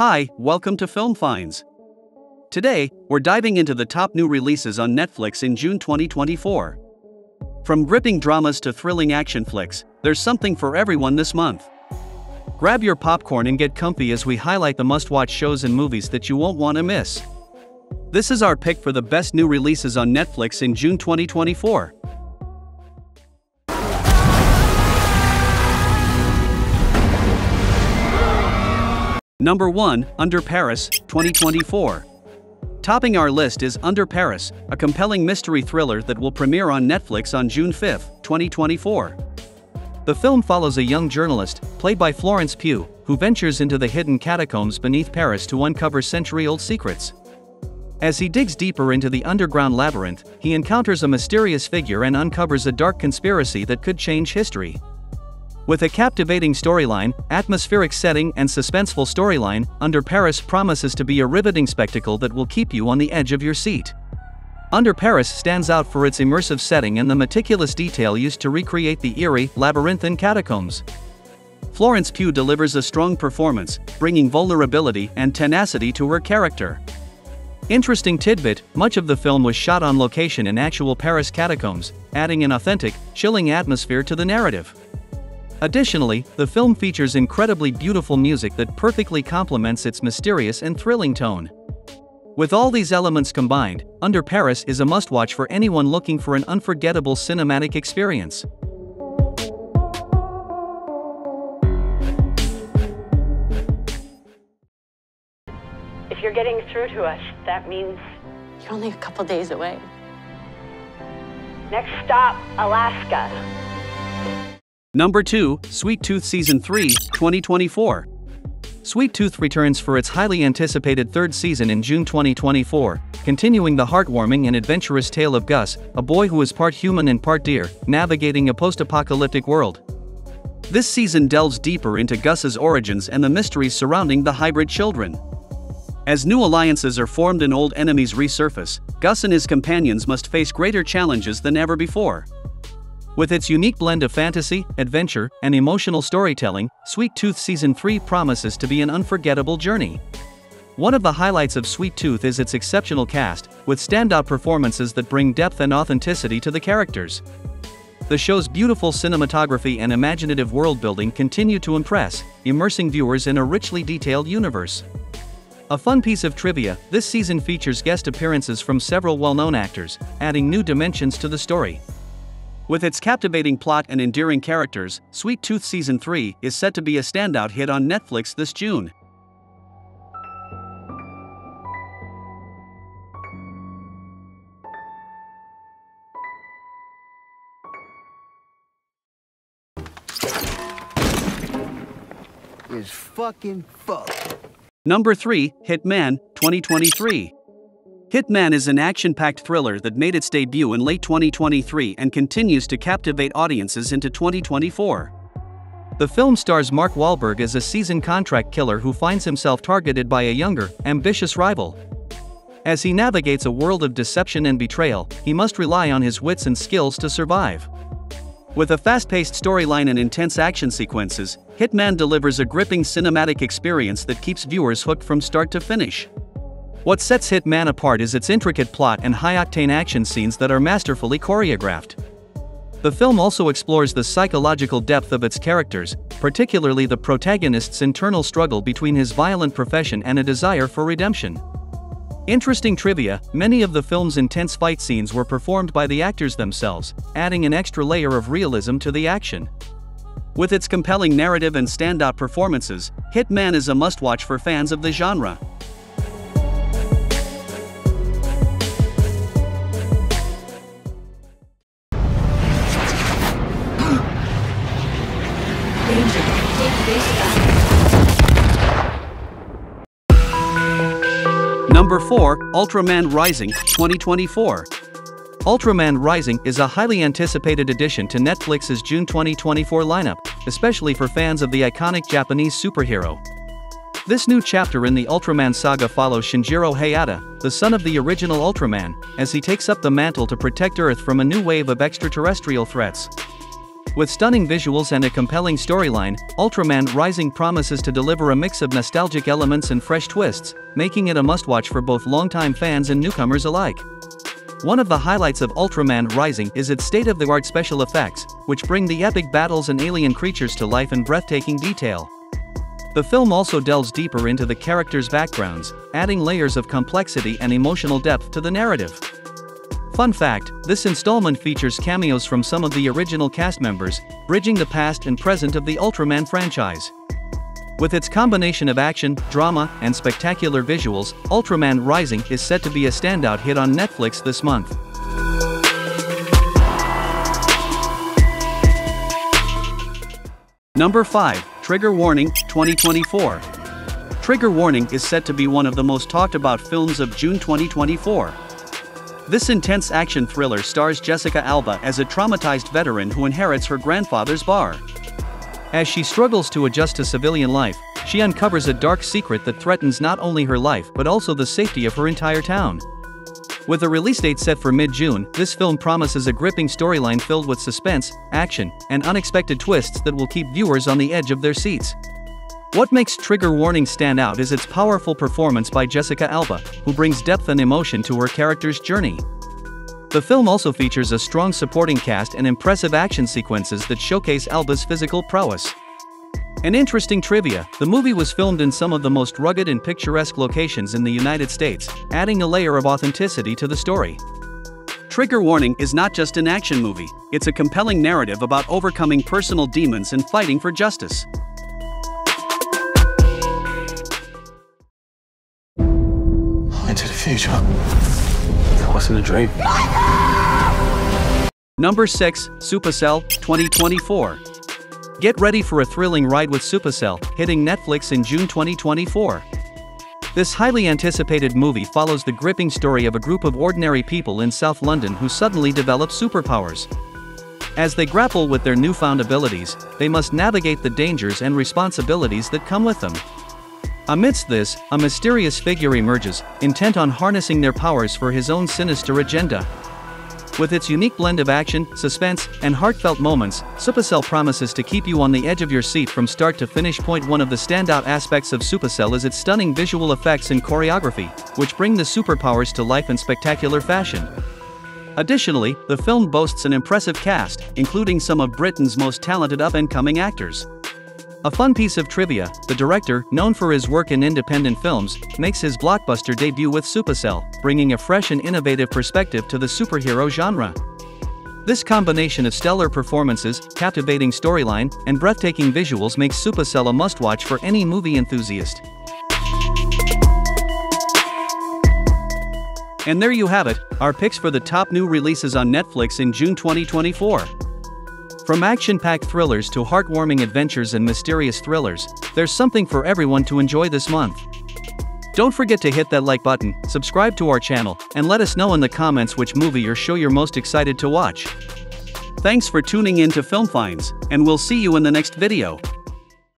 Hi, welcome to Film Finds. Today, we're diving into the top new releases on Netflix in June 2024. From gripping dramas to thrilling action flicks, there's something for everyone this month. Grab your popcorn and get comfy as we highlight the must watch shows and movies that you won't want to miss. This is our pick for the best new releases on Netflix in June 2024. Number 1, Under Paris, 2024. Topping our list is Under Paris, a compelling mystery thriller that will premiere on Netflix on June 5, 2024. The film follows a young journalist, played by Florence Pugh, who ventures into the hidden catacombs beneath Paris to uncover century old secrets. As he digs deeper into the underground labyrinth, he encounters a mysterious figure and uncovers a dark conspiracy that could change history. With a captivating storyline, atmospheric setting, and suspenseful storyline, Under Paris promises to be a riveting spectacle that will keep you on the edge of your seat. Under Paris stands out for its immersive setting and the meticulous detail used to recreate the eerie, labyrinthine catacombs. Florence Pugh delivers a strong performance, bringing vulnerability and tenacity to her character. Interesting tidbit much of the film was shot on location in actual Paris catacombs, adding an authentic, chilling atmosphere to the narrative. Additionally, the film features incredibly beautiful music that perfectly complements its mysterious and thrilling tone. With all these elements combined, Under Paris is a must watch for anyone looking for an unforgettable cinematic experience. If you're getting through to us, that means You're only a couple days away. next stop, Alaska. Number 2, Sweet Tooth Season 3, 2024. Sweet Tooth returns for its highly anticipated third season in June 2024, continuing the heartwarming and adventurous tale of Gus, a boy who is part human and part deer, navigating a post apocalyptic world. This season delves deeper into Gus's origins and the mysteries surrounding the hybrid children. As new alliances are formed and old enemies resurface, Gus and his companions must face greater challenges than ever before. With its unique blend of fantasy, adventure, and emotional storytelling, Sweet Tooth Season 3 promises to be an unforgettable journey. One of the highlights of Sweet Tooth is its exceptional cast, with standout performances that bring depth and authenticity to the characters. The show's beautiful cinematography and imaginative world building continue to impress, immersing viewers in a richly detailed universe. A fun piece of trivia this season features guest appearances from several well known actors, adding new dimensions to the story. With its captivating plot and endearing characters, Sweet Tooth Season 3 is set to be a standout hit on Netflix this June. is fucking fuck. Number 3, Hitman, 2023. Hitman is an action packed thriller that made its debut in late 2023 and continues to captivate audiences into 2024. The film stars Mark Wahlberg as a seasoned contract killer who finds himself targeted by a younger, ambitious rival. As he navigates a world of deception and betrayal, he must rely on his wits and skills to survive. With a fast paced storyline and intense action sequences, Hitman delivers a gripping cinematic experience that keeps viewers hooked from start to finish. What sets Hitman apart is its intricate plot and high octane action scenes that are masterfully choreographed. The film also explores the psychological depth of its characters, particularly the protagonist's internal struggle between his violent profession and a desire for redemption. Interesting trivia many of the film's intense fight scenes were performed by the actors themselves, adding an extra layer of realism to the action. With its compelling narrative and standout performances, Hitman is a must watch for fans of the genre. Number 4, Ultraman Rising, 2024. Ultraman Rising is a highly anticipated addition to Netflix's June 2024 lineup, especially for fans of the iconic Japanese superhero. This new chapter in the Ultraman saga follows Shinjiro Hayata, the son of the original Ultraman, as he takes up the mantle to protect Earth from a new wave of extraterrestrial threats. With stunning visuals and a compelling storyline, Ultraman Rising promises to deliver a mix of nostalgic elements and fresh twists, making it a must-watch for both longtime fans and newcomers alike. One of the highlights of Ultraman Rising is its state-of-the-art special effects, which bring the epic battles and alien creatures to life in breathtaking detail. The film also delves deeper into the characters' backgrounds, adding layers of complexity and emotional depth to the narrative. Fun fact, this installment features cameos from some of the original cast members, bridging the past and present of the Ultraman franchise. With its combination of action, drama, and spectacular visuals, Ultraman Rising is set to be a standout hit on Netflix this month. Number 5, Trigger Warning, 2024. Trigger Warning is set to be one of the most talked about films of June 2024. This intense action thriller stars Jessica Alba as a traumatized veteran who inherits her grandfather's bar. As she struggles to adjust to civilian life, she uncovers a dark secret that threatens not only her life but also the safety of her entire town. With a release date set for mid-June, this film promises a gripping storyline filled with suspense, action, and unexpected twists that will keep viewers on the edge of their seats. What makes Trigger Warning stand out is its powerful performance by Jessica Alba, who brings depth and emotion to her character's journey. The film also features a strong supporting cast and impressive action sequences that showcase Alba's physical prowess. An interesting trivia, the movie was filmed in some of the most rugged and picturesque locations in the United States, adding a layer of authenticity to the story. Trigger Warning is not just an action movie, it's a compelling narrative about overcoming personal demons and fighting for justice. Wasn't a dream. Number 6, Supercell, 2024. Get ready for a thrilling ride with Supercell, hitting Netflix in June 2024. This highly anticipated movie follows the gripping story of a group of ordinary people in South London who suddenly develop superpowers. As they grapple with their newfound abilities, they must navigate the dangers and responsibilities that come with them. Amidst this, a mysterious figure emerges, intent on harnessing their powers for his own sinister agenda. With its unique blend of action, suspense, and heartfelt moments, Supercell promises to keep you on the edge of your seat from start to finish. Point one of the standout aspects of Supercell is its stunning visual effects and choreography, which bring the superpowers to life in spectacular fashion. Additionally, the film boasts an impressive cast, including some of Britain's most talented up-and-coming actors. A fun piece of trivia, the director, known for his work in independent films, makes his blockbuster debut with Supercell, bringing a fresh and innovative perspective to the superhero genre. This combination of stellar performances, captivating storyline, and breathtaking visuals makes Supercell a must-watch for any movie enthusiast. And there you have it, our picks for the top new releases on Netflix in June 2024. From action-packed thrillers to heartwarming adventures and mysterious thrillers, there's something for everyone to enjoy this month. Don't forget to hit that like button, subscribe to our channel, and let us know in the comments which movie or show you're most excited to watch. Thanks for tuning in to Film Finds, and we'll see you in the next video.